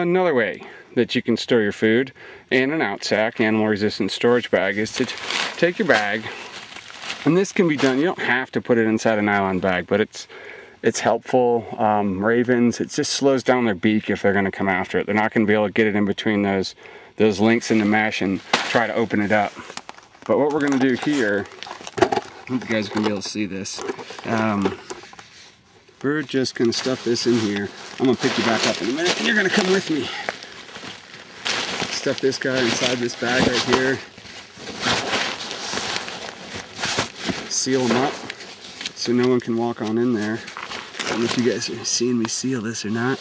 another way that you can store your food in an Outsak animal resistant storage bag is to take your bag and this can be done. You don't have to put it inside a nylon bag but it's it's helpful. Um, ravens it just slows down their beak if they're going to come after it. They're not going to be able to get it in between those those links in the mesh and try to open it up. But what we're going to do here I hope you guys are going to be able to see this. Um, we're just to stuff this in here I'm to pick you back up in a minute and you're to come with me stuff this guy inside this bag right here. Seal them up so no one can walk on in there. I don't know if you guys are seeing me seal this or not.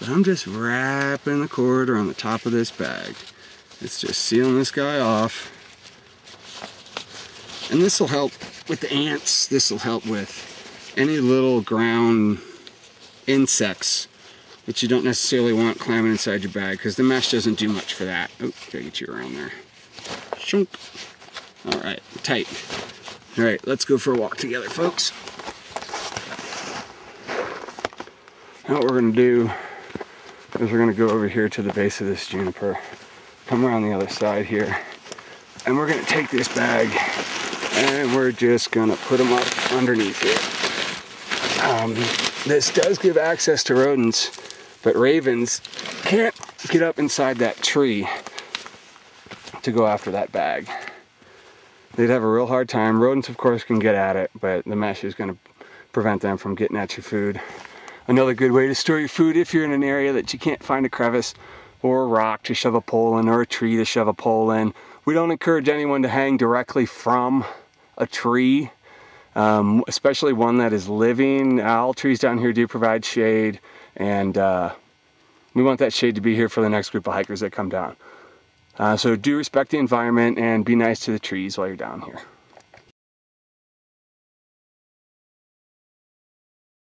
But I'm just wrapping the cord around the top of this bag. It's just sealing this guy off. And this will help with the ants. This will help with any little ground insects that you don't necessarily want climbing inside your bag because the mesh doesn't do much for that. Oh, gotta get you around there. Shunk. All right, tight. All right, let's go for a walk together, folks. Now what we're gonna do is we're gonna go over here to the base of this juniper, come around the other side here, and we're gonna take this bag and we're just gonna put them up underneath it. Um, this does give access to rodents but ravens can't get up inside that tree to go after that bag. They'd have a real hard time. Rodents, of course, can get at it, but the mesh is going to prevent them from getting at your food. Another good way to store your food if you're in an area that you can't find a crevice or a rock to shove a pole in or a tree to shove a pole in. We don't encourage anyone to hang directly from a tree, um, especially one that is living. All trees down here do provide shade and uh, we want that shade to be here for the next group of hikers that come down. Uh, so do respect the environment and be nice to the trees while you're down here.